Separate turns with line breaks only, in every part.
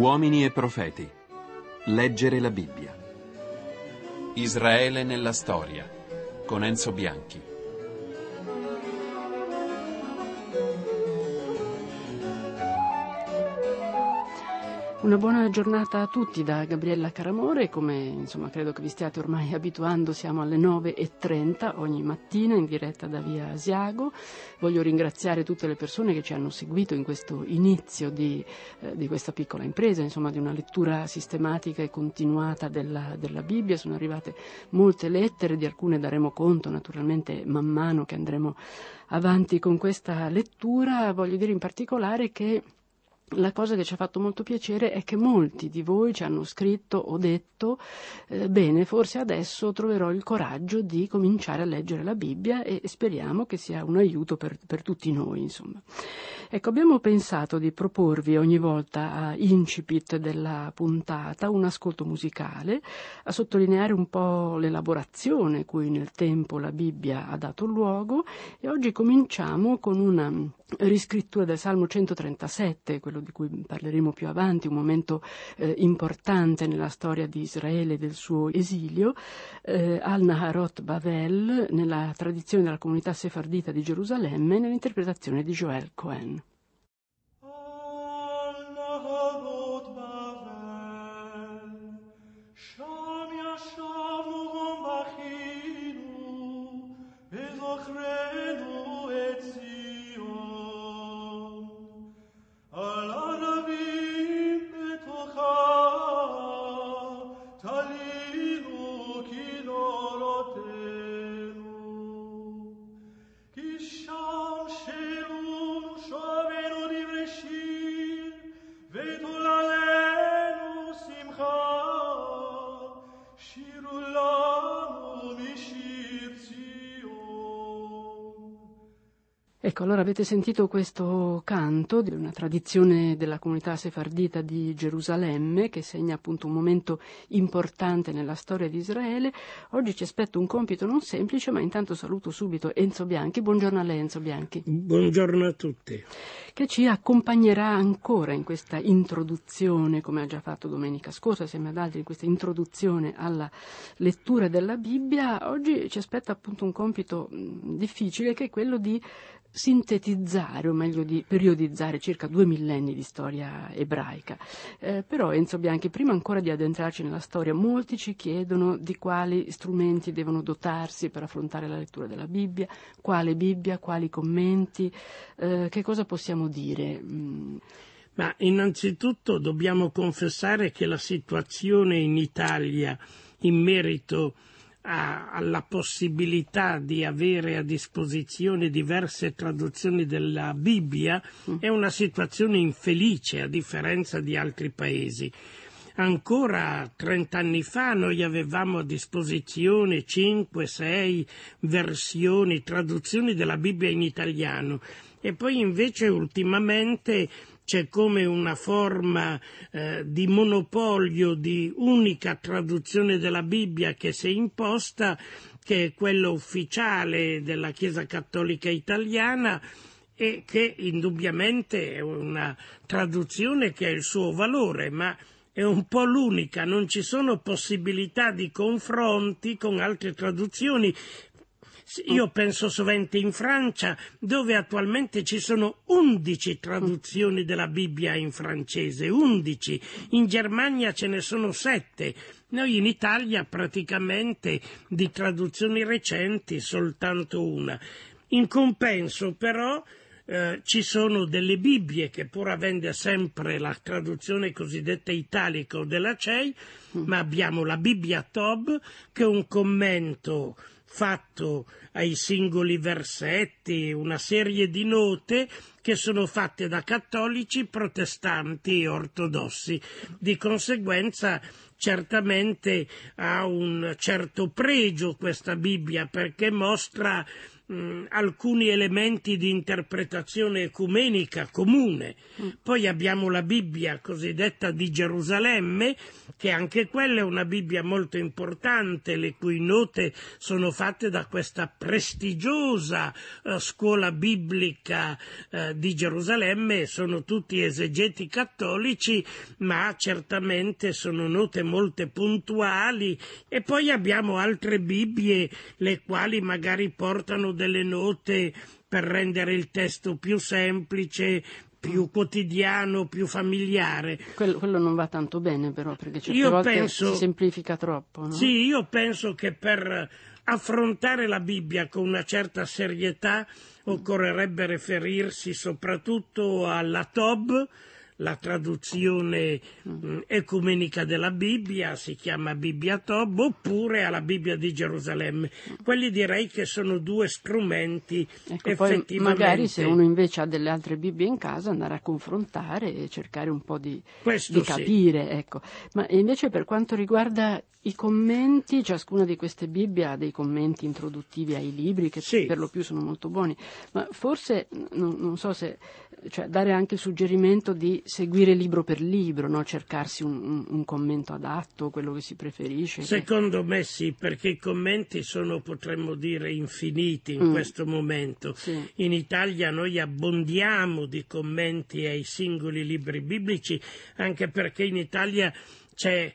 Uomini e profeti. Leggere la Bibbia. Israele nella storia. Con Enzo Bianchi.
Una buona giornata a tutti da Gabriella Caramore, come insomma credo che vi stiate ormai abituando, siamo alle 9.30 ogni mattina in diretta da via Asiago. Voglio ringraziare tutte le persone che ci hanno seguito in questo inizio di, eh, di questa piccola impresa, insomma di una lettura sistematica e continuata della, della Bibbia. Sono arrivate molte lettere, di alcune daremo conto naturalmente man mano che andremo avanti con questa lettura. Voglio dire in particolare che la cosa che ci ha fatto molto piacere è che molti di voi ci hanno scritto o detto eh, bene, forse adesso troverò il coraggio di cominciare a leggere la Bibbia e speriamo che sia un aiuto per, per tutti noi. Insomma. Ecco, abbiamo pensato di proporvi ogni volta a incipit della puntata un ascolto musicale, a sottolineare un po' l'elaborazione cui nel tempo la Bibbia ha dato luogo e oggi cominciamo con una riscrittura del Salmo 137, quello di cui parleremo più avanti, un momento eh, importante nella storia di Israele e del suo esilio, eh, al Naharot Bavel, nella tradizione della comunità sefardita di Gerusalemme, nell'interpretazione di Joel Cohen. Ecco, allora avete sentito questo canto di una tradizione della comunità sefardita di Gerusalemme che segna appunto un momento importante nella storia di Israele. Oggi ci aspetta un compito non semplice, ma intanto saluto subito Enzo Bianchi. Buongiorno a lei Enzo Bianchi.
Buongiorno a tutti.
Che ci accompagnerà ancora in questa introduzione, come ha già fatto domenica scorsa, assieme ad altri, in questa introduzione alla lettura della Bibbia. Oggi ci aspetta appunto un compito difficile che è quello di sintetizzare, o meglio di periodizzare circa due millenni di storia ebraica. Eh, però Enzo Bianchi, prima ancora di addentrarci nella storia, molti ci chiedono di quali strumenti devono dotarsi per affrontare la lettura della Bibbia, quale Bibbia, quali commenti, eh, che cosa possiamo dire?
Mm. Ma innanzitutto dobbiamo confessare che la situazione in Italia in merito a, alla possibilità di avere a disposizione diverse traduzioni della Bibbia mm. è una situazione infelice a differenza di altri paesi. Ancora 30 anni fa noi avevamo a disposizione 5-6 versioni, traduzioni della Bibbia in italiano e poi invece ultimamente c'è come una forma eh, di monopolio di unica traduzione della Bibbia che si è imposta, che è quella ufficiale della Chiesa Cattolica Italiana e che indubbiamente è una traduzione che ha il suo valore, ma è un po' l'unica, non ci sono possibilità di confronti con altre traduzioni io penso sovente in Francia, dove attualmente ci sono undici traduzioni della Bibbia in francese, undici. In Germania ce ne sono sette. Noi in Italia praticamente di traduzioni recenti soltanto una. In compenso però eh, ci sono delle Bibbie che pur avendo sempre la traduzione cosiddetta italica o della CEI, ma abbiamo la Bibbia Tob che è un commento fatto ai singoli versetti, una serie di note che sono fatte da cattolici, protestanti e ortodossi. Di conseguenza certamente ha un certo pregio questa Bibbia perché mostra mh, alcuni elementi di interpretazione ecumenica comune. Mm. Poi abbiamo la Bibbia cosiddetta di Gerusalemme, che anche quella è una Bibbia molto importante, le cui note sono fatte da questa prestigiosa uh, scuola biblica uh, di Gerusalemme, sono tutti esegeti cattolici, ma certamente sono note molte puntuali e poi abbiamo altre Bibbie le quali magari portano delle note per rendere il testo più semplice, più quotidiano, più familiare.
Quello, quello, non va tanto bene però, perché certe io volte penso, si semplifica troppo. No?
Sì, io penso che per affrontare la Bibbia con una certa serietà occorrerebbe riferirsi soprattutto alla Tob, la traduzione mh, mm, ecumenica della Bibbia, si chiama Bibbia Tob, oppure alla Bibbia di Gerusalemme. Quelli direi che sono due strumenti ecco, effettivamente.
magari se uno invece ha delle altre Bibbie in casa andare a confrontare e cercare un po' di, di capire. Sì. Ecco. Ma invece per quanto riguarda i commenti, ciascuna di queste Bibbie ha dei commenti introduttivi ai libri che sì. per lo più sono molto buoni, ma forse non, non so se cioè, dare anche il suggerimento di seguire libro per libro, no? cercarsi un, un, un, commento adatto, quello che si preferisce.
Secondo che... me sì, perché i commenti sono, potremmo dire, infiniti in mm. questo momento. Sì. In Italia noi abbondiamo di commenti ai singoli libri biblici, anche perché in Italia c'è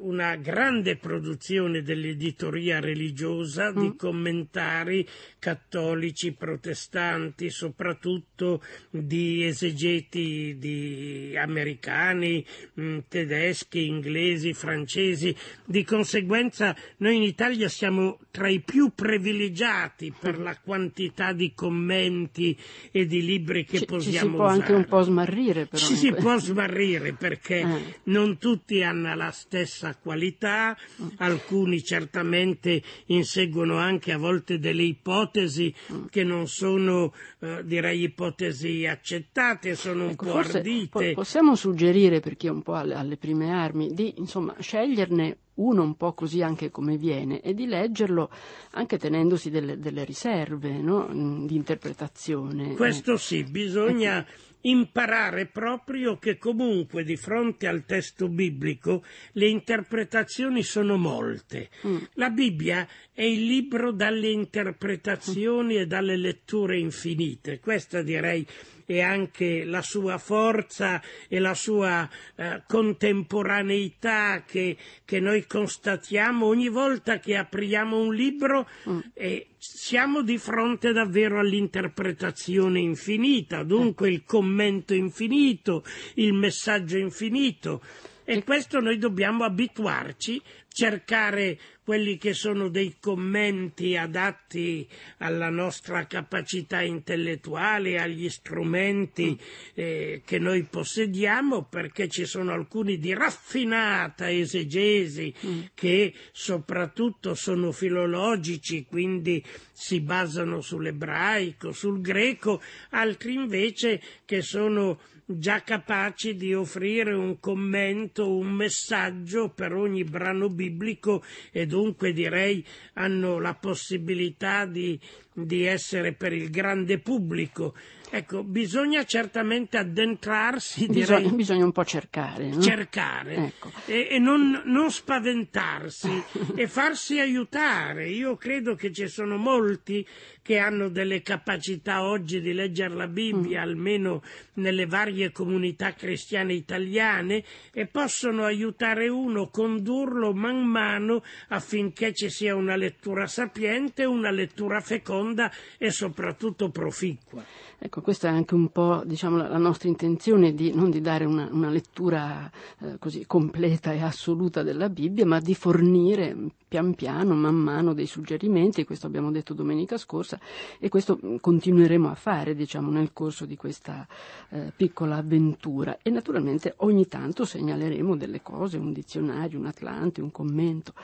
una grande produzione dell'editoria religiosa di mm. commentari cattolici, protestanti, soprattutto di esegeti di americani, mm, tedeschi, inglesi, francesi. Di conseguenza noi in Italia siamo tra i più privilegiati per la quantità di commenti e di libri che ci, possiamo
ci si può
usare.
anche un po' smarrire però.
Ci si può smarrire perché eh. non tutti hanno la stessa stessa qualità, alcuni certamente inseguono anche a volte delle ipotesi che non sono, eh, direi, ipotesi accettate, sono ecco, un po' ardite. Po-
possiamo suggerire, per chi è un po' alle, alle prime armi, di insomma, sceglierne uno un po' così anche come viene e di leggerlo anche tenendosi delle, delle riserve no? di interpretazione.
Questo sì, bisogna ecco imparare proprio che comunque di fronte al testo biblico le interpretazioni sono molte. Mm. La Bibbia è il libro dalle interpretazioni mm. e dalle letture infinite. Questa direi e anche la sua forza e la sua eh, contemporaneità che, che, noi constatiamo ogni volta che apriamo un libro mm. e siamo di fronte davvero all'interpretazione infinita, dunque il commento infinito, il messaggio infinito. E questo noi dobbiamo abituarci, cercare quelli che sono dei commenti adatti alla nostra capacità intellettuale, agli strumenti eh, che noi possediamo, perché ci sono alcuni di raffinata esegesi mm. che soprattutto sono filologici, quindi si basano sull'ebraico, sul greco, altri invece che sono già capaci di offrire un commento, un messaggio per ogni brano biblico e dunque direi hanno la possibilità di, di essere per il grande pubblico Ecco, bisogna certamente addentrarsi,
bisogna,
direi,
bisogna un po' cercare. No?
Cercare ecco. e, e non, non, spaventarsi e farsi aiutare. Io credo che ci sono molti che hanno delle capacità oggi di leggere la Bibbia, mm. almeno nelle varie comunità cristiane italiane, e possono aiutare uno, condurlo man mano affinché ci sia una lettura sapiente, una lettura feconda e soprattutto proficua.
Ecco, questa è anche un po' diciamo, la nostra intenzione di non di dare una, una lettura eh, così completa e assoluta della Bibbia, ma di fornire pian piano, man mano, dei suggerimenti, questo abbiamo detto domenica scorsa, e questo continueremo a fare diciamo, nel corso di questa eh, piccola avventura. E naturalmente ogni tanto segnaleremo delle cose, un dizionario, un Atlante, un commento.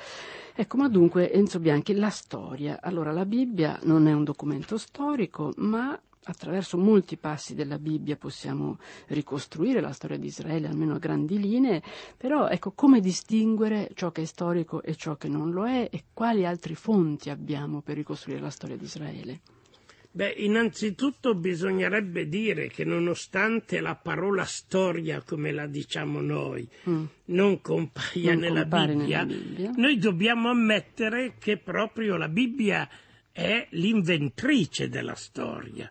Ecco, ma dunque Enzo Bianchi, la storia. Allora, la Bibbia non è un documento storico, ma attraverso molti passi della Bibbia possiamo ricostruire la storia di Israele, almeno a grandi linee, però ecco come distinguere ciò che è storico e ciò che non lo è e quali altre fonti abbiamo per ricostruire la storia di Israele.
Beh, innanzitutto bisognerebbe dire che nonostante la parola storia, come la diciamo noi, mm. non compaia
non
nella, Bibbia,
nella Bibbia,
noi dobbiamo ammettere che proprio la Bibbia è l'inventrice della storia.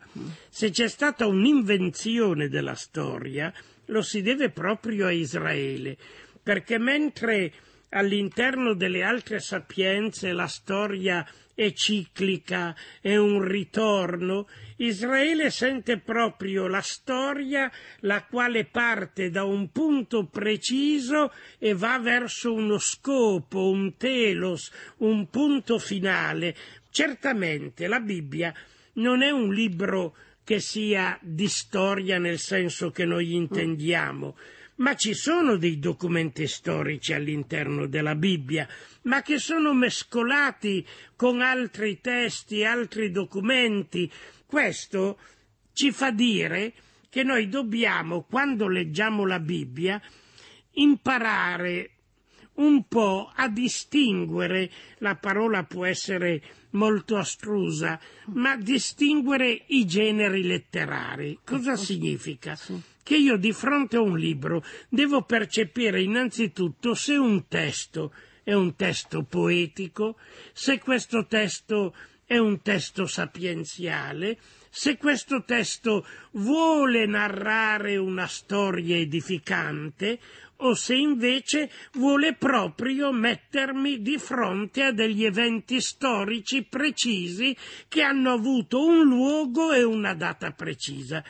Se c'è stata un'invenzione della storia, lo si deve proprio a Israele, perché mentre all'interno delle altre sapienze la storia è ciclica, è un ritorno, Israele sente proprio la storia la quale parte da un punto preciso e va verso uno scopo, un telos, un punto finale. Certamente la Bibbia non è un libro che sia di storia nel senso che noi intendiamo, ma ci sono dei documenti storici all'interno della Bibbia, ma che sono mescolati con altri testi, altri documenti. Questo ci fa dire che noi dobbiamo, quando leggiamo la Bibbia, imparare un po' a distinguere, la parola può essere molto astrusa, ma distinguere i generi letterari. Cosa significa? Che io di fronte a un libro devo percepire innanzitutto se un testo è un testo poetico, se questo testo è un testo sapienziale, se questo testo vuole narrare una storia edificante o se invece vuole proprio mettermi di fronte a degli eventi storici precisi che hanno avuto un luogo e una data precisa.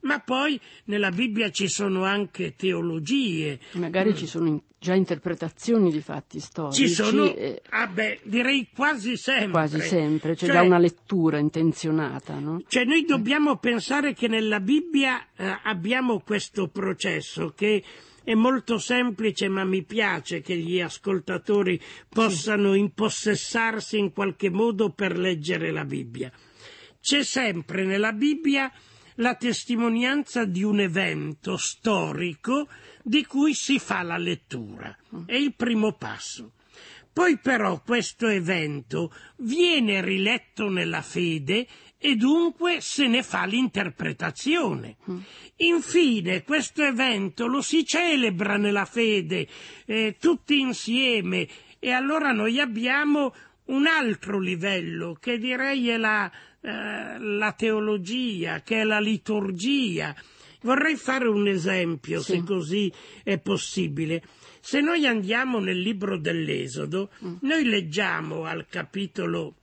Ma poi nella Bibbia ci sono anche teologie.
Magari mm. ci sono già interpretazioni di fatti storici.
Ci sono, eh, ah beh, direi quasi sempre.
Quasi sempre, c'è
cioè,
già una lettura intenzionata, no?
Cioè noi dobbiamo pensare che nella Bibbia eh, abbiamo questo processo che è molto semplice, ma mi piace che gli ascoltatori possano impossessarsi in qualche modo per leggere la Bibbia. C'è sempre nella Bibbia la testimonianza di un evento storico di cui si fa la lettura. È il primo passo. Poi però questo evento viene riletto nella fede e dunque se ne fa l'interpretazione. Infine questo evento lo si celebra nella fede eh, tutti insieme e allora noi abbiamo un altro livello che direi è la, eh, la teologia, che è la liturgia. Vorrei fare un esempio, sì. se così è possibile. Se noi andiamo nel libro dell'Esodo, mm. noi leggiamo al capitolo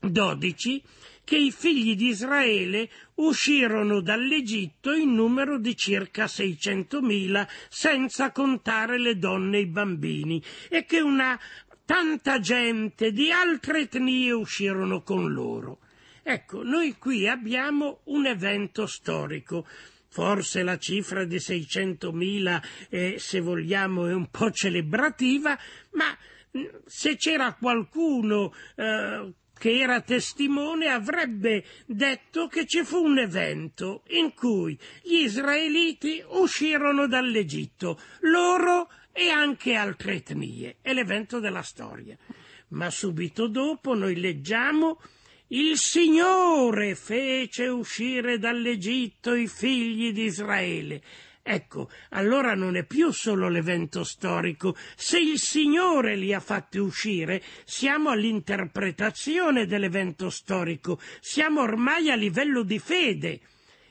12 che i figli di Israele uscirono dall'Egitto in numero di circa 600.000, senza contare le donne e i bambini, e che una tanta gente di altre etnie uscirono con loro. Ecco, noi qui abbiamo un evento storico. Forse la cifra di 600.000, eh, se vogliamo, è un po' celebrativa, ma mm, se c'era qualcuno eh, che era testimone avrebbe detto che ci fu un evento in cui gli israeliti uscirono dall'Egitto, loro e anche altre etnie. È l'evento della storia. Ma subito dopo noi leggiamo il Signore fece uscire dall'Egitto i figli di Israele Ecco, allora non è più solo l'evento storico. Se il Signore li ha fatti uscire, siamo all'interpretazione dell'evento storico, siamo ormai a livello di fede.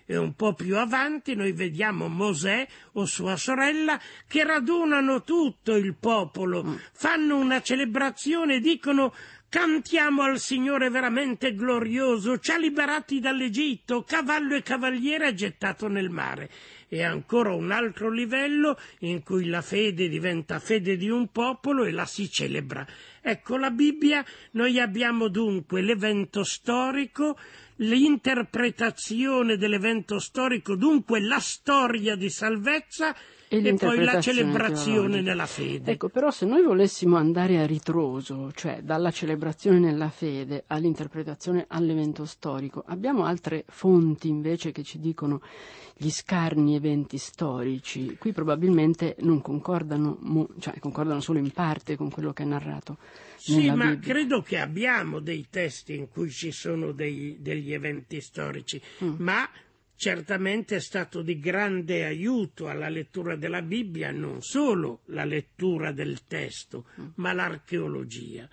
E un po' più avanti noi vediamo Mosè o sua sorella che radunano tutto il popolo, mm. fanno una celebrazione e dicono Cantiamo al Signore veramente glorioso, ci ha liberati dall'Egitto, cavallo e cavaliere gettato nel mare è ancora un altro livello in cui la fede diventa fede di un popolo e la si celebra. Ecco la Bibbia, noi abbiamo dunque l'evento storico, l'interpretazione dell'evento storico, dunque la storia di salvezza e, poi la celebrazione nella fede.
Ecco, però se noi volessimo andare a ritroso, cioè dalla celebrazione nella fede all'interpretazione all'evento storico, abbiamo altre fonti invece che ci dicono gli scarni eventi storici. Qui probabilmente non concordano, cioè concordano solo in parte con quello che è narrato.
Sì, ma
Bibbia.
credo che abbiamo dei testi in cui ci sono dei, degli eventi storici, mm. ma certamente è stato di grande aiuto alla lettura della Bibbia non solo la lettura del testo, ma l'archeologia.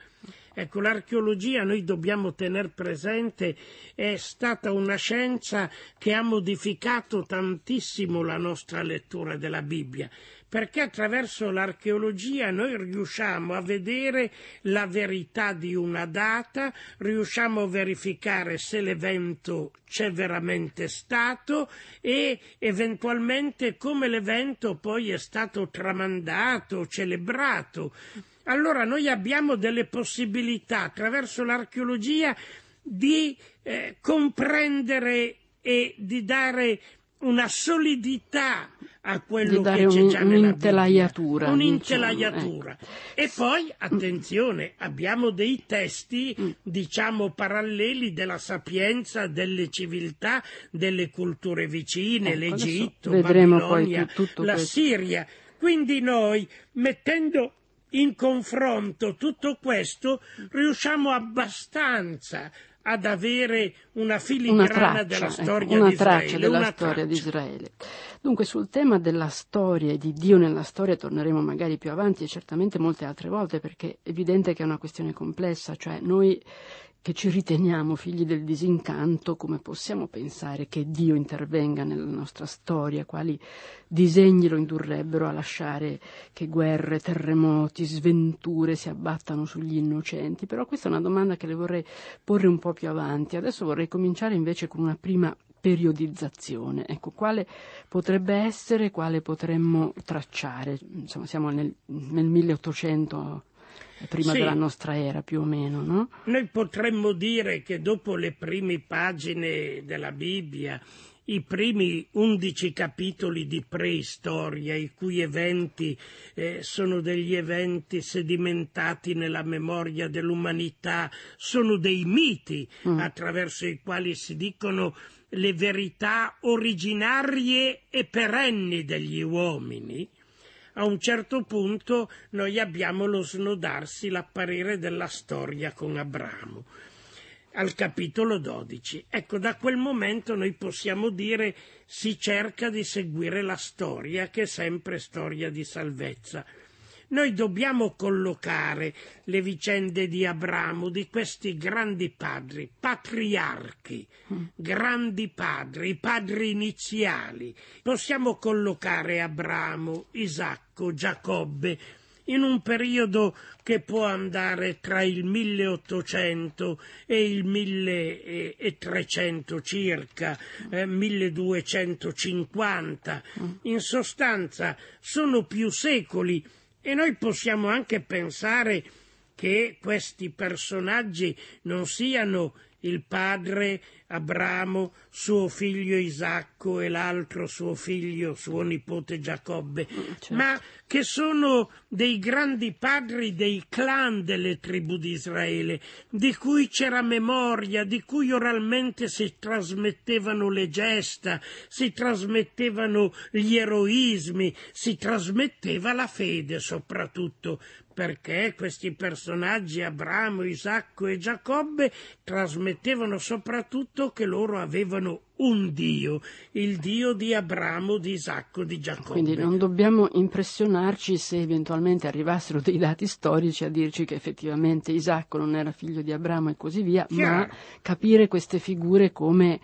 Ecco, l'archeologia noi dobbiamo tenere presente è stata una scienza che ha modificato tantissimo la nostra lettura della Bibbia perché attraverso l'archeologia noi riusciamo a vedere la verità di una data, riusciamo a verificare se l'evento c'è veramente stato e eventualmente come l'evento poi è stato tramandato, celebrato. Allora noi abbiamo delle possibilità attraverso l'archeologia di eh, comprendere e di dare una solidità a quello che c'è un, già
un'intelaiatura.
Un'intelaiatura. Diciamo, ecco. E poi, attenzione, abbiamo dei testi, mm. diciamo, paralleli della sapienza, delle civiltà, delle culture vicine, ecco, l'Egitto, Babilonia, la questo. Siria. Quindi noi, mettendo in confronto tutto questo, riusciamo abbastanza ad avere una filigrana una traccia, della ecco, storia
ecco, una
di
traccia
Israele.
Della
una
storia
traccia.
di Israele. Dunque sul tema della storia e di Dio nella storia torneremo magari più avanti e certamente molte altre volte perché è evidente che è una questione complessa, cioè noi che ci riteniamo figli del disincanto, come possiamo pensare che Dio intervenga nella nostra storia? Quali disegni lo indurrebbero a lasciare che guerre, terremoti, sventure si abbattano sugli innocenti? Però questa è una domanda che le vorrei porre un po' più avanti. Adesso vorrei cominciare invece con una prima periodizzazione. Ecco, quale potrebbe essere, quale potremmo tracciare? Insomma, siamo nel, nel 1800 prima sì. della nostra era più o meno, no?
Noi potremmo dire che dopo le prime pagine della Bibbia, i primi undici capitoli di preistoria, i cui eventi eh, sono degli eventi sedimentati nella memoria dell'umanità, sono dei miti mm. attraverso i quali si dicono le verità originarie e perenni degli uomini, a un certo punto noi abbiamo lo snodarsi, l'apparire della storia con Abramo. Al capitolo 12. Ecco, da quel momento noi possiamo dire si cerca di seguire la storia, che è sempre storia di salvezza. Noi dobbiamo collocare le vicende di Abramo, di questi grandi padri, patriarchi, mm. grandi padri, i padri iniziali. Possiamo collocare Abramo, Isacco, Giacobbe in un periodo che può andare tra il 1800 e il 1300 circa, eh, 1250. Mm. In sostanza sono più secoli e noi possiamo anche pensare che questi personaggi non siano il padre Abramo, suo figlio Isacco e l'altro suo figlio, suo nipote Giacobbe, mm, certo. ma che sono dei grandi padri dei clan delle tribù di Israele, di cui c'era memoria, di cui oralmente si trasmettevano le gesta, si trasmettevano gli eroismi, si trasmetteva la fede soprattutto, perché questi personaggi, Abramo, Isacco e Giacobbe, trasmettevano soprattutto che loro avevano un Dio, il Dio di Abramo, di Isacco, di Giacobbe.
Quindi non dobbiamo impressionarci se eventualmente arrivassero dei dati storici a dirci che effettivamente Isacco non era figlio di Abramo e così via, Chiaro. ma capire queste figure come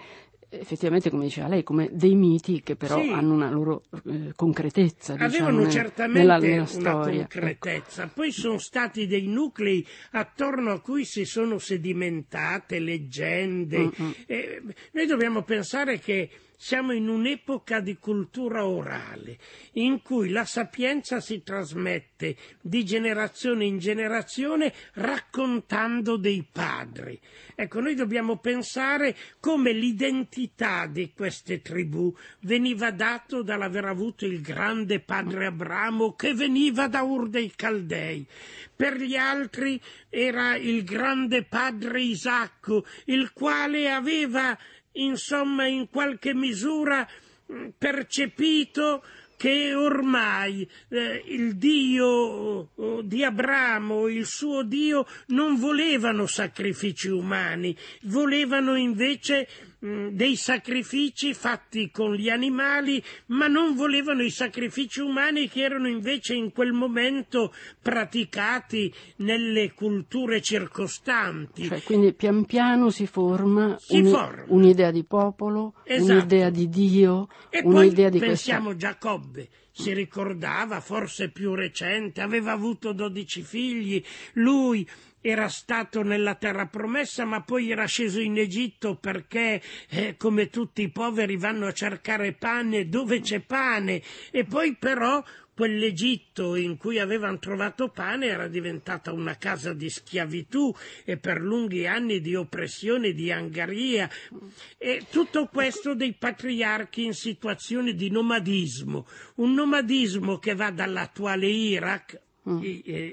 effettivamente, come diceva lei, come dei miti che però sì. hanno una loro eh, concretezza.
Avevano
diciamo,
certamente
nella, nella
una
storia.
Ecco. concretezza. Ecco. Poi sono stati dei nuclei attorno a cui si sono sedimentate leggende. Mm-hmm. Eh, noi dobbiamo pensare che siamo in un'epoca di cultura orale, in cui la sapienza si trasmette di generazione in generazione raccontando dei padri. Ecco, noi dobbiamo pensare come l'identità di queste tribù veniva dato dall'aver avuto il grande padre Abramo che veniva da Ur dei Caldei. Per gli altri era il grande padre Isacco, il quale aveva insomma in qualche misura mm, percepito che ormai eh, il Dio oh, di Abramo, il suo Dio, non volevano sacrifici umani, volevano invece Mm, dei sacrifici fatti con gli animali, ma non volevano i sacrifici umani che erano invece in quel momento praticati nelle culture circostanti.
Cioè, quindi pian piano si forma, si un, forma. un'idea di popolo, esatto. un'idea di Dio,
e
un'idea
poi
di
pensiamo questa... Giacobbe si ricordava, forse più recente, aveva avuto dodici figli, lui era stato nella terra promessa, ma poi era sceso in Egitto perché, eh, come tutti i poveri, vanno a cercare pane dove c'è pane. E poi però quell'Egitto in cui avevano trovato pane era diventata una casa di schiavitù e per lunghi anni di oppressione, di angaria. E tutto questo dei patriarchi in situazione di nomadismo, un nomadismo che va dall'attuale Iraq Mm.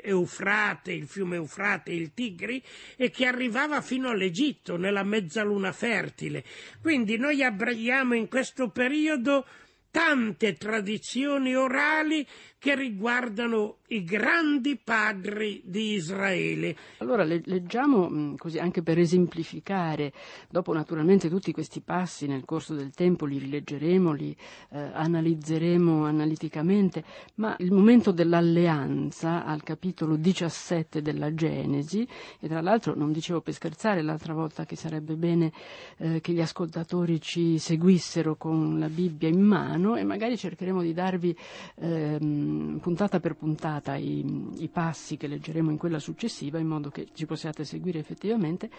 Eufrate, il fiume Eufrate, il Tigri, e che arrivava fino all'Egitto, nella mezzaluna fertile. Quindi noi abbraiamo in questo periodo tante tradizioni orali che riguardano i grandi padri di Israele.
Allora leggiamo mm, così anche per esemplificare, dopo naturalmente tutti questi passi nel corso del tempo li rileggeremo, li eh, analizzeremo analiticamente, ma il momento dell'alleanza al capitolo 17 della Genesi, e tra l'altro non dicevo per scherzare l'altra volta che sarebbe bene eh, che gli ascoltatori ci seguissero con la Bibbia in mano e magari cercheremo di darvi ehm, puntata per puntata i, i, passi che leggeremo in quella successiva in modo che ci possiate seguire effettivamente,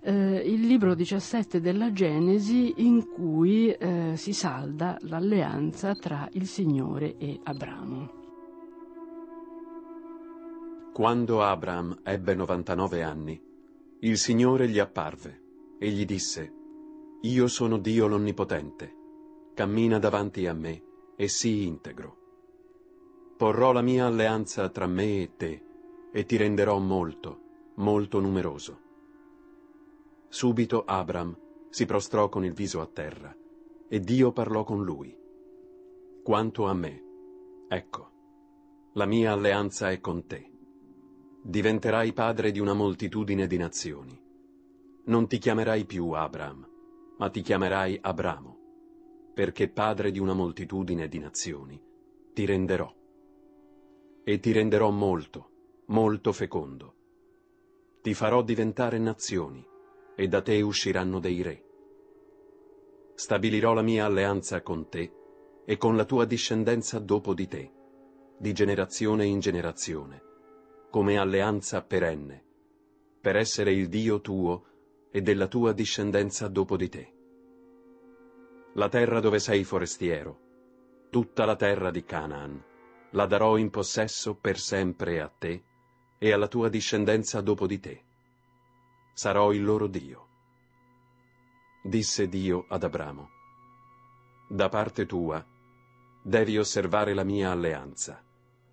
eh, il libro 17 della Genesi in cui eh, si salda l'alleanza tra il Signore e Abramo.
Quando Abram ebbe 99 anni, il Signore gli apparve e gli disse, Io sono Dio l'Onnipotente, cammina davanti a me e sii integro porrò la mia alleanza tra me e te, e ti renderò molto, molto numeroso. Subito Abram si prostrò con il viso a terra, e Dio parlò con lui. Quanto a me, ecco, la mia alleanza è con te. Diventerai padre di una moltitudine di nazioni. Non ti chiamerai più Abram, ma ti chiamerai Abramo, perché padre di una moltitudine di nazioni ti renderò e ti renderò molto, molto fecondo. Ti farò diventare nazioni, e da te usciranno dei re. Stabilirò la mia alleanza con te e con la tua discendenza dopo di te, di generazione in generazione, come alleanza perenne, per essere il Dio tuo e della tua discendenza dopo di te. La terra dove sei forestiero, tutta la terra di Canaan, la darò in possesso per sempre a te e alla tua discendenza dopo di te. Sarò il loro Dio. Disse Dio ad Abramo, da parte tua devi osservare la mia alleanza,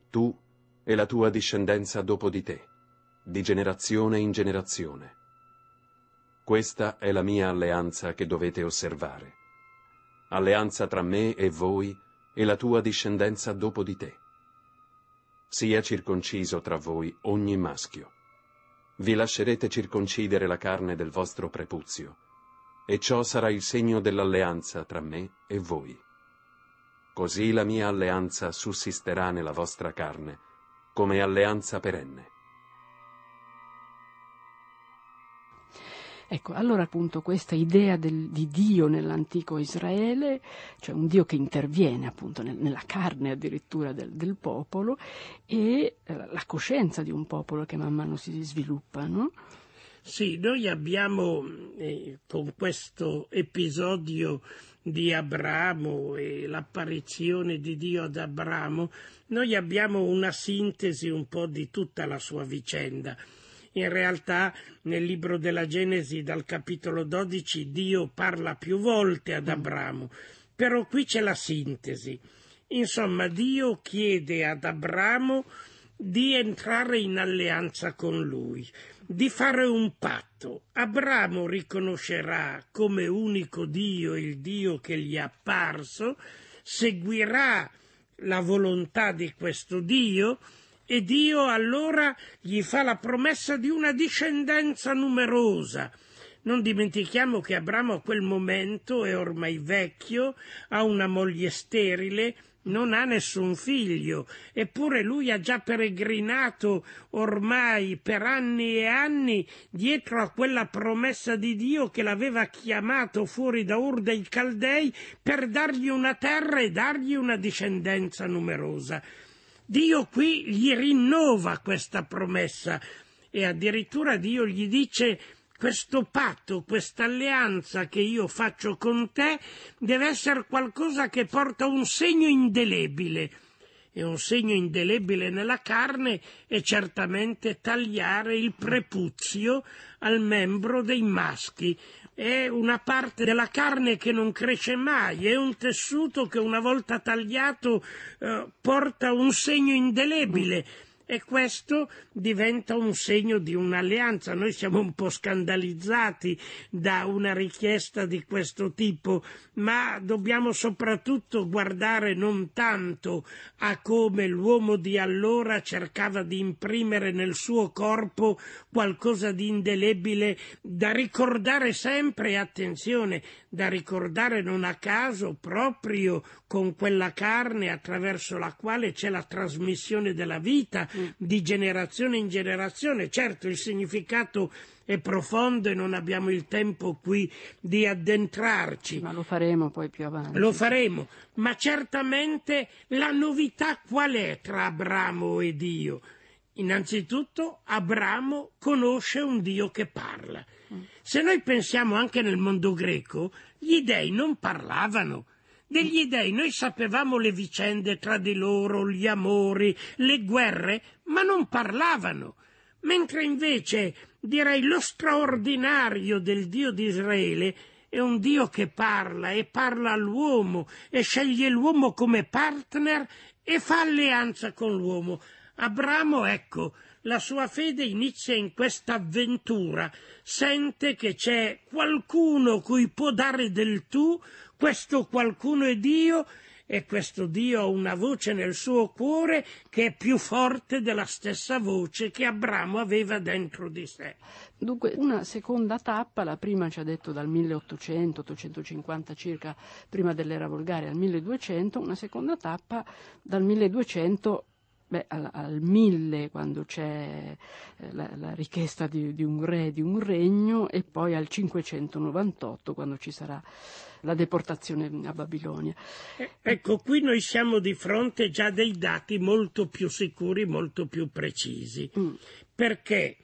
tu e la tua discendenza dopo di te, di generazione in generazione. Questa è la mia alleanza che dovete osservare, alleanza tra me e voi e la tua discendenza dopo di te sia circonciso tra voi ogni maschio. Vi lascerete circoncidere la carne del vostro prepuzio, e ciò sarà il segno dell'alleanza tra me e voi. Così la mia alleanza sussisterà nella vostra carne, come alleanza perenne.
Ecco, allora appunto questa idea del, di Dio nell'antico Israele, cioè un Dio che interviene appunto nel, nella carne addirittura del, del popolo e eh, la coscienza di un popolo che man mano si sviluppa, no?
Sì, noi abbiamo eh, con questo episodio di Abramo e l'apparizione di Dio ad Abramo, noi abbiamo una sintesi un po' di tutta la sua vicenda. In realtà nel libro della Genesi dal capitolo 12 Dio parla più volte ad Abramo, però qui c'è la sintesi. Insomma, Dio chiede ad Abramo di entrare in alleanza con lui, di fare un patto. Abramo riconoscerà come unico Dio il Dio che gli è apparso, seguirà la volontà di questo Dio e Dio allora gli fa la promessa di una discendenza numerosa. Non dimentichiamo che Abramo a quel momento è ormai vecchio, ha una moglie sterile, non ha nessun figlio, eppure lui ha già peregrinato ormai per anni e anni dietro a quella promessa di Dio che l'aveva chiamato fuori da Ur dei Caldei per dargli una terra e dargli una discendenza numerosa. Dio qui gli rinnova questa promessa e addirittura Dio gli dice questo patto, questa alleanza che io faccio con te deve essere qualcosa che porta un segno indelebile. E un segno indelebile nella carne è certamente tagliare il prepuzio al membro dei maschi. È una parte della carne che non cresce mai, è un tessuto che una volta tagliato eh, porta un segno indelebile e questo diventa un segno di un'alleanza. Noi siamo un po' scandalizzati da una richiesta di questo tipo, ma dobbiamo soprattutto guardare non tanto a come l'uomo di allora cercava di imprimere nel suo corpo qualcosa di indelebile da ricordare sempre, attenzione, da ricordare non a caso proprio con quella carne attraverso la quale c'è la trasmissione della vita. Di generazione in generazione. Certo, il significato è profondo e non abbiamo il tempo qui di addentrarci.
Ma lo faremo poi più avanti.
Lo faremo, ma certamente la novità qual è tra Abramo e Dio? Innanzitutto Abramo conosce un Dio che parla. Mm. Se noi pensiamo anche nel mondo greco, gli dei non parlavano, degli dei noi sapevamo le vicende tra di loro, gli amori, le guerre, ma non parlavano. Mentre invece, direi, lo straordinario del Dio di Israele è un Dio che parla e parla all'uomo e sceglie l'uomo come partner e fa alleanza con l'uomo. Abramo, ecco, la sua fede inizia in questa avventura, sente che c'è qualcuno cui può dare del tu, questo qualcuno è Dio e questo Dio ha una voce nel suo cuore che è più forte della stessa voce che Abramo aveva dentro di sé.
Dunque, una seconda tappa, la prima ci ha detto dal 1800, 850 circa prima dell'era volgare al 1200, una seconda tappa dal 1200 Beh, al, al 1000 quando c'è eh, la, la, richiesta di, di, un re, di un regno e poi al 598 quando ci sarà la deportazione a Babilonia.
Eh, ecco, qui noi siamo di fronte già a dei dati molto più sicuri, molto più precisi, mm. perché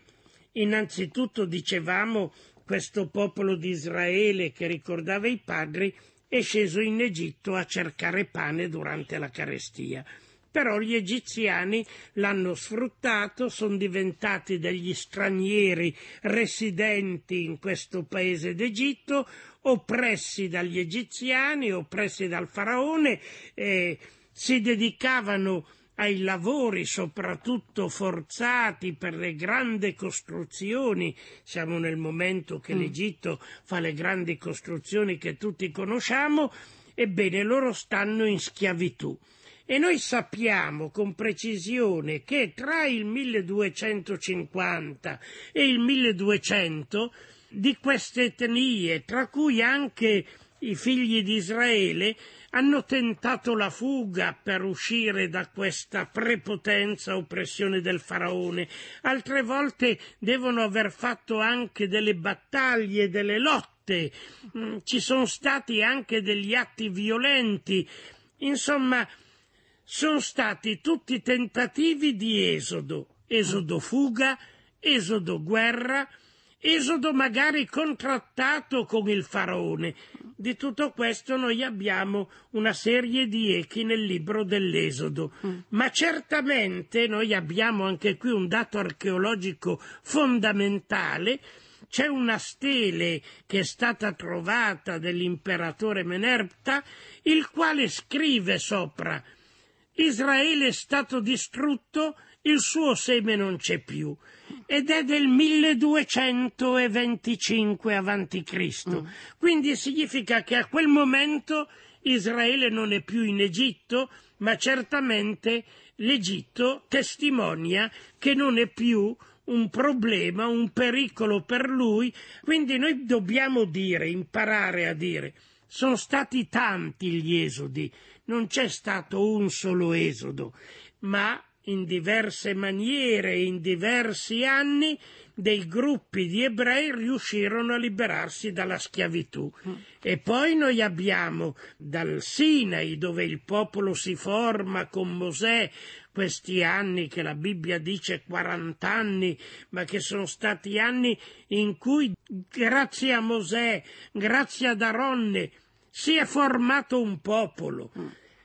innanzitutto dicevamo questo popolo di Israele che ricordava i padri è sceso in Egitto a cercare pane durante la carestia però gli egiziani l'hanno sfruttato, sono diventati degli stranieri residenti in questo paese d'Egitto, oppressi dagli egiziani, oppressi dal faraone, eh, si dedicavano ai lavori soprattutto forzati per le grandi costruzioni. Siamo nel momento che mm. l'Egitto fa le grandi costruzioni che tutti conosciamo, ebbene loro stanno in schiavitù. E noi sappiamo con precisione che tra il 1250 e il 1200 di queste etnie, tra cui anche i figli di Israele, hanno tentato la fuga per uscire da questa prepotenza oppressione del faraone, altre volte devono aver fatto anche delle battaglie, delle lotte, mm, ci sono stati anche degli atti violenti, insomma sono stati tutti tentativi di esodo, esodo fuga, esodo guerra, esodo magari contrattato con il faraone. Di tutto questo noi abbiamo una serie di echi nel libro dell'Esodo, mm. ma certamente noi abbiamo anche qui un dato archeologico fondamentale c'è una stele che è stata trovata dell'imperatore Menerpta, il quale scrive sopra Israele è stato distrutto, il suo seme non c'è più ed è del 1225 a.C. Mm. Quindi significa che a quel momento Israele non è più in Egitto, ma certamente l'Egitto testimonia che non è più un problema, un pericolo per lui, quindi noi dobbiamo dire, imparare a dire, sono stati tanti gli esodi, non c'è stato un solo esodo, ma in diverse maniere, in diversi anni, dei gruppi di ebrei riuscirono a liberarsi dalla schiavitù. E poi noi abbiamo dal Sinai, dove il popolo si forma con Mosè, questi anni che la Bibbia dice 40 anni, ma che sono stati anni in cui, grazie a Mosè, grazie ad Aronne, si è formato un popolo.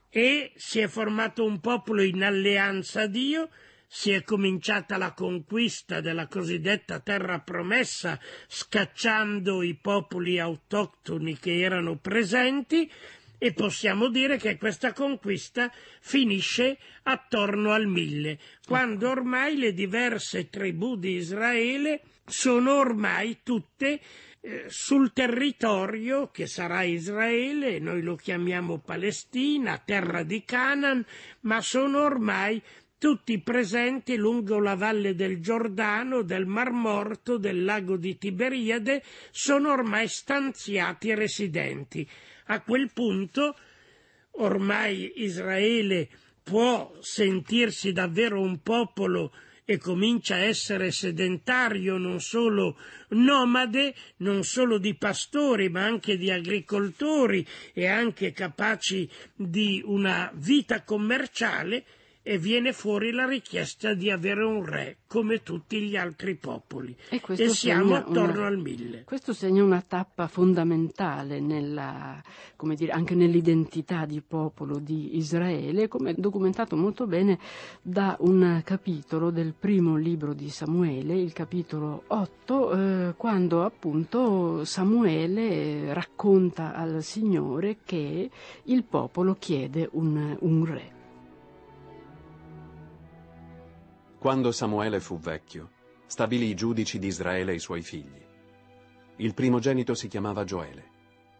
E si è formato un popolo in alleanza a Dio, si è cominciata la conquista della cosiddetta terra promessa, scacciando i popoli autoctoni che erano presenti, e possiamo dire che questa conquista finisce attorno al mille, quando ormai le diverse tribù di Israele sono ormai tutte sul territorio che sarà Israele, noi lo chiamiamo Palestina, terra di Canaan, ma sono ormai tutti presenti lungo la valle del Giordano, del Mar Morto, del lago di Tiberiade, sono ormai stanziati residenti. A quel punto ormai Israele può sentirsi davvero un popolo e comincia a essere sedentario, non solo nomade, non solo di pastori, ma anche di agricoltori e anche capaci di una vita commerciale, e viene fuori la richiesta di avere un re come tutti gli altri popoli e, e siamo attorno
una,
al mille.
Questo segna una tappa fondamentale nella, dire, anche nell'identità di popolo di Israele, come documentato molto bene da un capitolo del primo libro di Samuele, il capitolo 8, eh, quando appunto Samuele racconta al Signore che il popolo chiede un, un re.
Quando Samuele fu vecchio, stabilì i giudici di Israele e i suoi figli. Il primogenito si chiamava Gioele,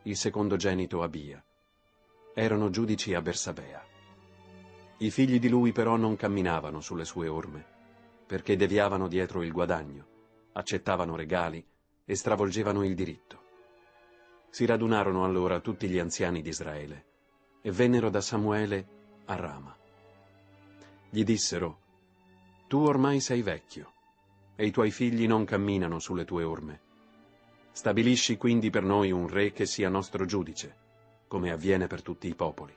il secondogenito Abia. Erano giudici a Bersabea. I figli di lui però non camminavano sulle sue orme, perché deviavano dietro il guadagno, accettavano regali e stravolgevano il diritto. Si radunarono allora tutti gli anziani di Israele e vennero da Samuele a Rama. Gli dissero, tu ormai sei vecchio e i tuoi figli non camminano sulle tue orme. Stabilisci quindi per noi un re che sia nostro giudice, come avviene per tutti i popoli.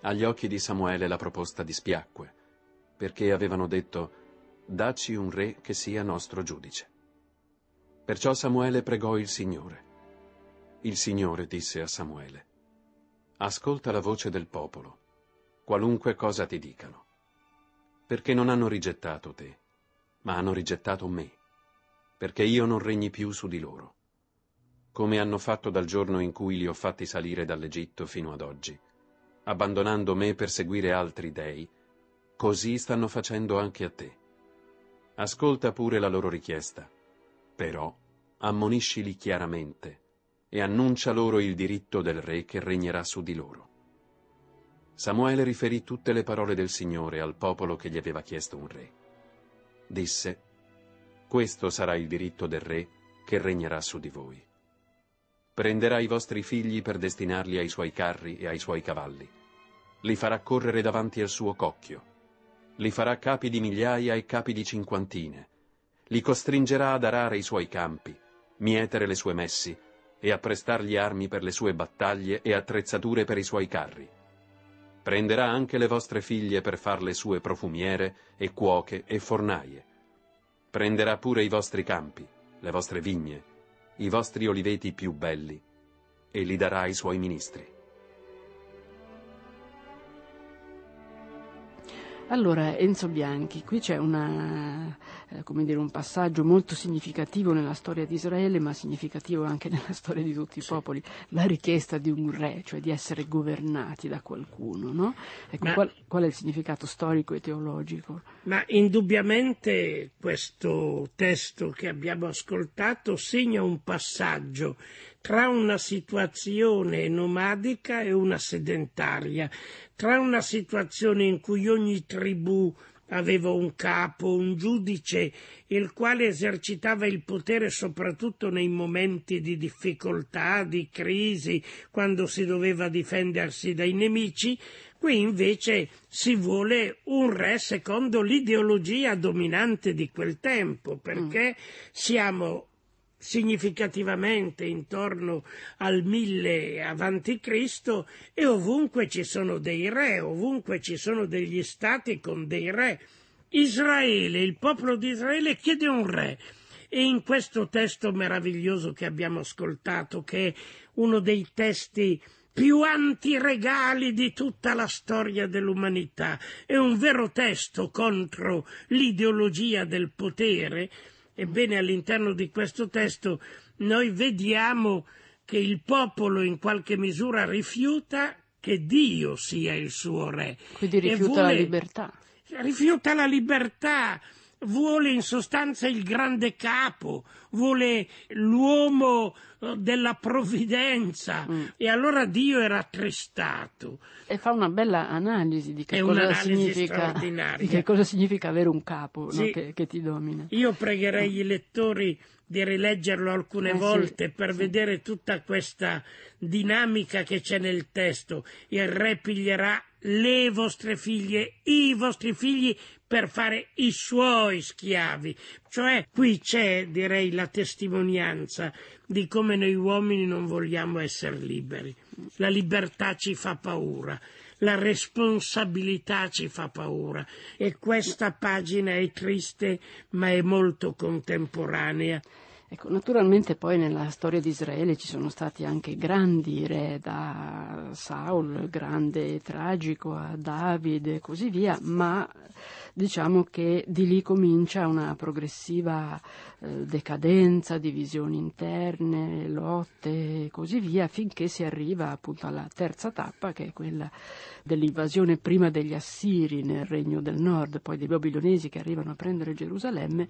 Agli occhi di Samuele la proposta dispiacque, perché avevano detto, dacci un re che sia nostro giudice. Perciò Samuele pregò il Signore. Il Signore disse a Samuele, ascolta la voce del popolo, qualunque cosa ti dicano perché non hanno rigettato te, ma hanno rigettato me, perché io non regni più su di loro, come hanno fatto dal giorno in cui li ho fatti salire dall'Egitto fino ad oggi, abbandonando me per seguire altri dei, così stanno facendo anche a te. Ascolta pure la loro richiesta, però ammoniscili chiaramente e annuncia loro il diritto del re che regnerà su di loro. Samuele riferì tutte le parole del Signore al popolo che gli aveva chiesto un re. Disse, Questo sarà il diritto del re che regnerà su di voi. Prenderà i vostri figli per destinarli ai suoi carri e ai suoi cavalli. Li farà correre davanti al suo cocchio. Li farà capi di migliaia e capi di cinquantine. Li costringerà ad arare i suoi campi, mietere le sue messi e a prestargli armi per le sue battaglie e attrezzature per i suoi carri Prenderà anche le vostre figlie per far le sue profumiere e cuoche e fornaie. Prenderà pure i vostri campi, le vostre vigne, i vostri oliveti più belli, e li darà ai suoi ministri.
Allora, Enzo Bianchi, qui c'è una, eh, dire, un passaggio molto significativo nella storia di Israele, ma significativo anche nella storia di tutti i sì. popoli, la richiesta di un re, cioè di essere governati da qualcuno. No? Ecco, ma, qual, qual, è il significato storico e teologico?
Ma indubbiamente questo testo che abbiamo ascoltato segna un passaggio tra una situazione nomadica e una sedentaria, tra una situazione in cui ogni tribù aveva un capo, un giudice, il quale esercitava il potere soprattutto nei momenti di difficoltà, di crisi, quando si doveva difendersi dai nemici, qui invece si vuole un re secondo l'ideologia dominante di quel tempo, perché mm. siamo significativamente intorno al 1000 avanti Cristo e ovunque ci sono dei re, ovunque ci sono degli stati con dei re. Israele, il popolo di Israele chiede un re. E in questo testo meraviglioso che abbiamo ascoltato, che è uno dei testi più antiregali di tutta la storia dell'umanità, è un vero testo contro l'ideologia del potere, Ebbene, all'interno di questo testo noi vediamo che il popolo in qualche misura rifiuta che Dio sia il suo re.
Quindi rifiuta vuole, la libertà.
Rifiuta la libertà, vuole in sostanza il grande capo, vuole l'uomo eh, della provvidenza mm. e allora Dio era attristato.
E fa una bella analisi di che, cosa significa, di che cosa significa, avere un capo sì. no? che, che, ti domina.
Io pregherei i lettori di rileggerlo alcune eh, volte sì, per sì. vedere tutta questa dinamica che c'è nel testo. Il re piglierà le vostre figlie, i vostri figli per fare i suoi schiavi. Cioè qui c'è, direi, la testimonianza di come noi uomini non vogliamo essere liberi. La libertà ci fa paura, la responsabilità ci fa paura e questa pagina è triste ma è molto contemporanea.
Ecco, naturalmente poi nella storia di Israele ci sono stati anche grandi re, da Saul, grande e tragico, a Davide e così via, ma diciamo che di lì comincia una progressiva eh, decadenza, divisioni interne, lotte e così via, finché si arriva appunto alla terza tappa, che è quella dell'invasione prima degli Assiri nel regno del nord, poi dei babilonesi che arrivano a prendere Gerusalemme,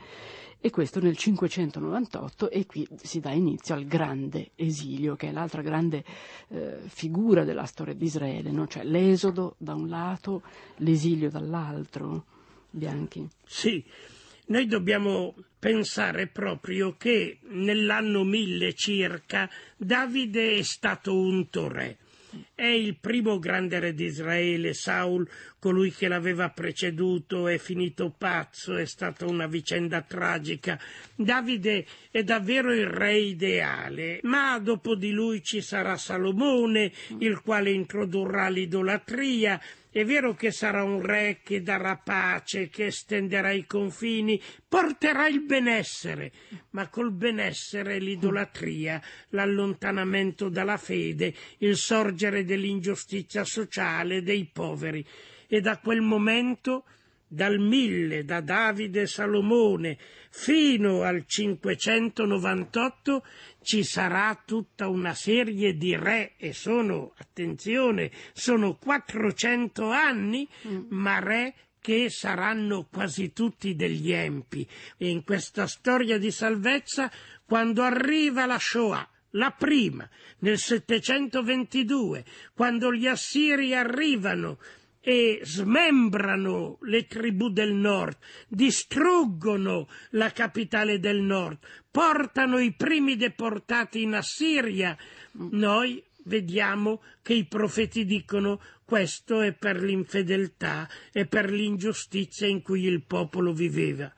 e questo nel 598 e qui si dà inizio al grande esilio, che è l'altra grande eh, figura della storia di Israele, no? cioè l'esodo da un lato, l'esilio dall'altro. Bianchi.
Sì, noi dobbiamo pensare proprio che nell'anno 1000 circa Davide è stato unto re. È il primo grande re di Israele, Saul, colui che l'aveva preceduto, è finito pazzo, è stata una vicenda tragica. Davide è davvero il re ideale, ma dopo di lui ci sarà Salomone, il quale introdurrà l'idolatria, è vero che sarà un re che darà pace, che estenderà i confini, porterà il benessere, ma col benessere l'idolatria, l'allontanamento dalla fede, il sorgere dell'ingiustizia sociale dei poveri. E da quel momento dal 1000 da Davide Salomone fino al 598 ci sarà tutta una serie di re e sono, attenzione, sono 400 anni, mm. ma re che saranno quasi tutti degli empi. E in questa storia di salvezza, quando arriva la Shoah, la prima, nel 722, quando gli assiri arrivano e smembrano le tribù del nord, distruggono la capitale del nord, portano i primi deportati in Assiria. Noi vediamo che i profeti dicono questo è per l'infedeltà e per l'ingiustizia in cui il popolo viveva.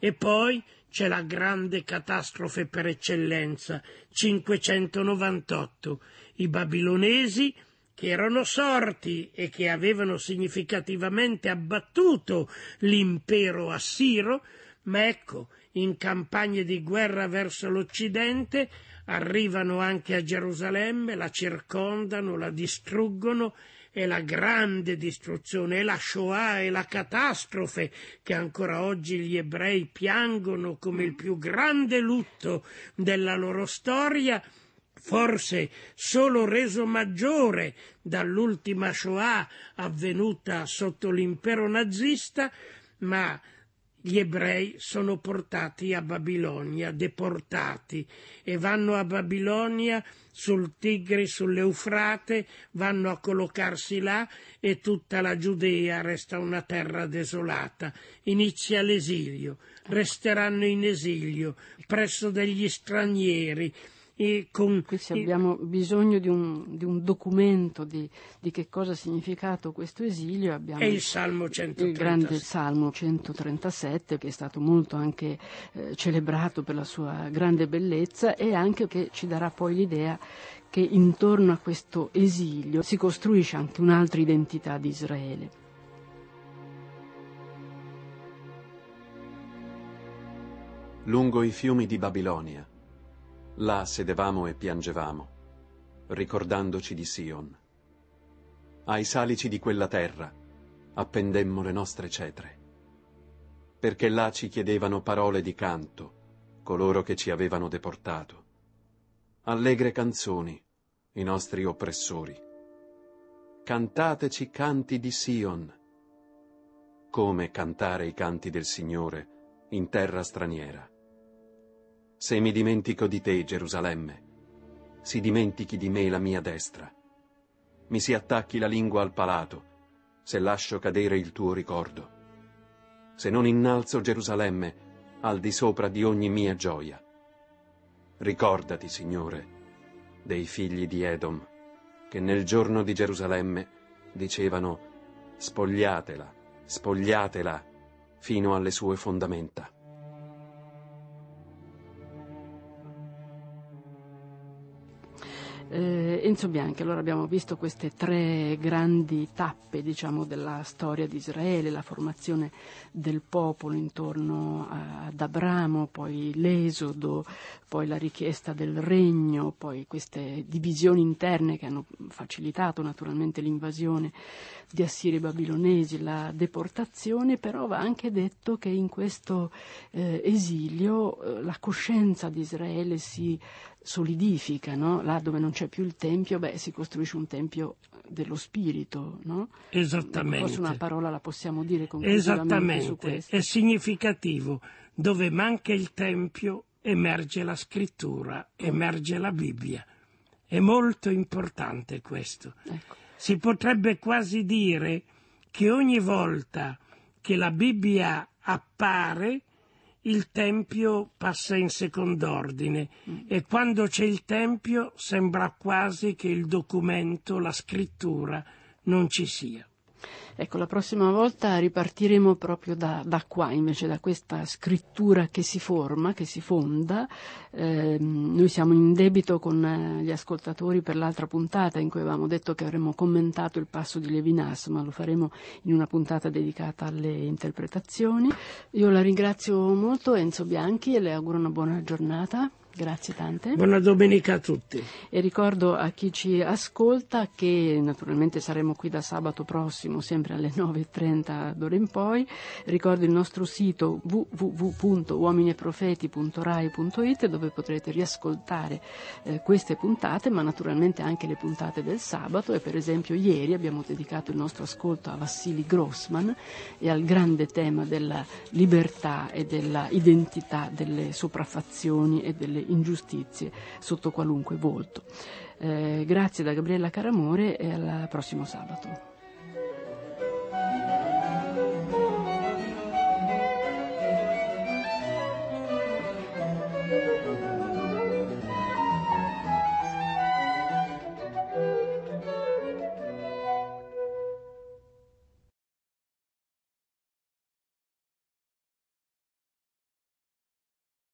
E poi c'è la grande catastrofe per eccellenza, 598. I babilonesi che erano sorti e che avevano significativamente abbattuto l'impero assiro, ma ecco, in campagne di guerra verso l'Occidente, arrivano anche a Gerusalemme, la circondano, la distruggono e la grande distruzione, e la Shoah, e la catastrofe che ancora oggi gli ebrei piangono come il più grande lutto della loro storia, forse solo reso maggiore dall'ultima Shoah avvenuta sotto l'impero nazista, ma gli ebrei sono portati a Babilonia, deportati, e vanno a Babilonia sul Tigri, sull'Eufrate, vanno a collocarsi là e tutta la Giudea resta una terra desolata. Inizia l'esilio, resteranno in esilio presso degli stranieri,
e con, Quindi abbiamo bisogno di un, di un documento di, di, che cosa ha significato questo esilio. Abbiamo
e il Salmo 137.
Il grande Salmo 137 che è stato molto anche eh, celebrato per la sua grande bellezza e anche che ci darà poi l'idea che intorno a questo esilio si costruisce anche un'altra identità di Israele.
Lungo i fiumi di Babilonia Là sedevamo e piangevamo, ricordandoci di Sion. Ai salici di quella terra appendemmo le nostre cetre, perché là ci chiedevano parole di canto coloro che ci avevano deportato. Allegre canzoni, i nostri oppressori. Cantateci canti di Sion. Come cantare i canti del Signore in terra straniera? Se mi dimentico di te, Gerusalemme, si dimentichi di me la mia destra. Mi si attacchi la lingua al palato, se lascio cadere il tuo ricordo. Se non innalzo Gerusalemme al di sopra di ogni mia gioia. Ricordati, Signore, dei figli di Edom, che nel giorno di Gerusalemme dicevano spogliatela, spogliatela fino alle sue fondamenta.
Eh, Enzo Bianchi, allora abbiamo visto queste tre grandi tappe diciamo, della storia di Israele, la formazione del popolo intorno ad Abramo, poi l'esodo, poi la richiesta del regno, poi queste divisioni interne che hanno facilitato naturalmente l'invasione di assiri babilonesi, la deportazione, però va anche detto che in questo eh, esilio eh, la coscienza di Israele si solidifica, no? là dove non c'è più il tempio, beh, si costruisce un tempio dello spirito, no?
Esattamente.
Forse una parola la possiamo dire con
Esattamente, è significativo. Dove manca il tempio emerge la scrittura, emerge la Bibbia. È molto importante questo. Ecco. Si potrebbe quasi dire che ogni volta che la Bibbia appare, il Tempio passa in second'ordine mm. e quando c'è il Tempio sembra quasi che il documento, la scrittura, non ci sia.
Ecco, la prossima volta ripartiremo proprio da, da qua, invece da questa scrittura che si forma, che si fonda. Eh, noi siamo in debito con eh, gli ascoltatori per l'altra puntata in cui avevamo detto che avremmo commentato il passo di Levinas, ma lo faremo in una puntata dedicata alle interpretazioni. Io la ringrazio molto Enzo Bianchi e le auguro una buona giornata. Grazie tante.
Buona domenica a tutti.
E ricordo a chi ci ascolta che naturalmente saremo qui da sabato prossimo, sempre alle 9.30 d'ora in poi. Ricordo il nostro sito www.uominiprofeti.rai.it dove potrete riascoltare eh, queste puntate, ma naturalmente anche le puntate del sabato. E per esempio ieri abbiamo dedicato il nostro ascolto a Vassili Grossman e al grande tema della libertà e della identità delle sopraffazioni e delle ingiustizie sotto qualunque volto. Eh, grazie da Gabriella Caramore e al prossimo sabato.